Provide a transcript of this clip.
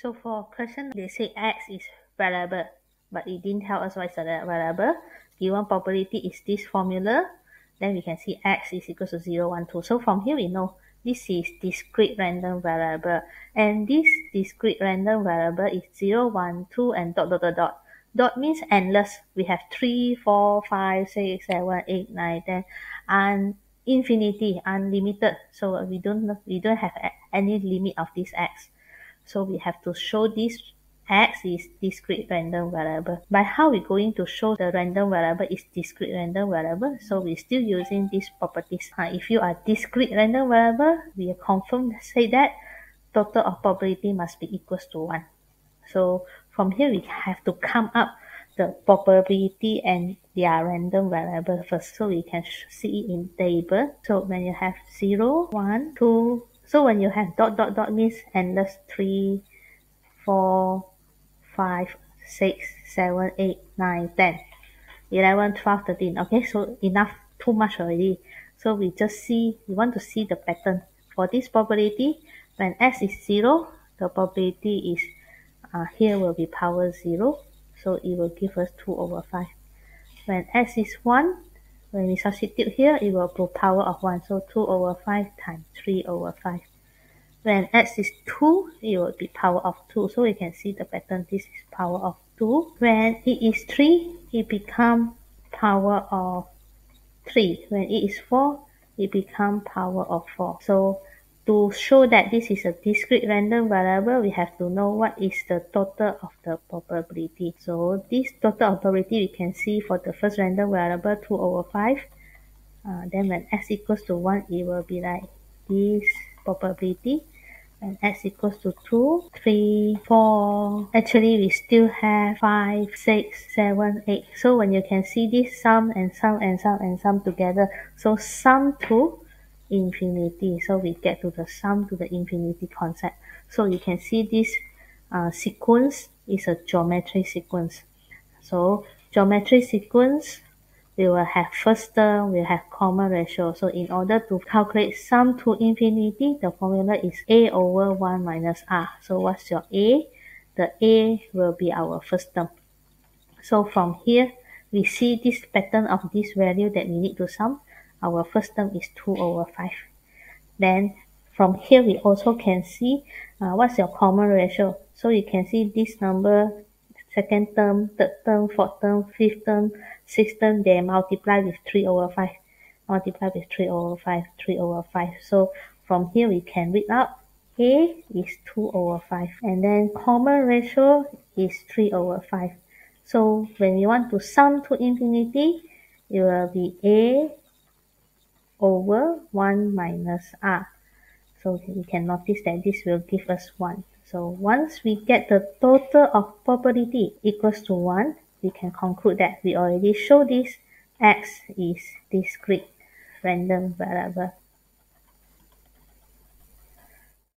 So for question, they say x is variable, but it didn't tell us what is a variable. Given probability is this formula, then we can see x is equal to 0, 1, 2. So from here we know this is discrete random variable. And this discrete random variable is 0, 1, 2, and dot, dot, dot, dot. Dot means endless. We have 3, 4, 5, 6, 7, 8, 9, 10, and infinity, unlimited. So we don't, we don't have any limit of this x. So we have to show this x is discrete random variable. But how we going to show the random variable is discrete random variable? So we're still using these properties. Uh, if you are discrete random variable, we confirm say that total of probability must be equals to 1. So from here we have to come up the probability and their random variable first. So we can see it in table. So when you have 0, 1, 2, so when you have dot dot dot means endless 3, 4, 5, 6, 7, 8, 9, 10, 11, 12, 13. Okay, so enough, too much already. So we just see, we want to see the pattern. For this probability, when s is 0, the probability is, uh, here will be power 0. So it will give us 2 over 5. When s is 1, when we substitute here, it will be power of 1. So 2 over 5 times 3 over 5. When x is 2, it will be power of 2. So we can see the pattern. This is power of 2. When it is 3, it become power of 3. When it is 4, it become power of 4. So to show that this is a discrete random variable, we have to know what is the total of the probability. So this total of probability we can see for the first random variable 2 over 5. Uh, then when x equals to 1, it will be like this probability and x equals to 2, 3, 4. Actually, we still have 5, 6, 7, 8. So when you can see this sum and sum and sum and sum together, so sum to infinity. So we get to the sum to the infinity concept. So you can see this uh, sequence is a geometric sequence. So geometric sequence we will have first term, we have common ratio. So in order to calculate sum to infinity, the formula is a over 1 minus r. So what's your a? The a will be our first term. So from here, we see this pattern of this value that we need to sum. Our first term is 2 over 5. Then from here, we also can see uh, what's your common ratio. So you can see this number second term, third term, fourth term, fifth term, sixth term, they multiply with 3 over 5. Multiply with 3 over 5, 3 over 5. So from here we can read out A is 2 over 5. And then common ratio is 3 over 5. So when we want to sum to infinity, it will be A over 1 minus R. So we can notice that this will give us 1. So once we get the total of probability equals to 1, we can conclude that we already show this x is discrete random variable.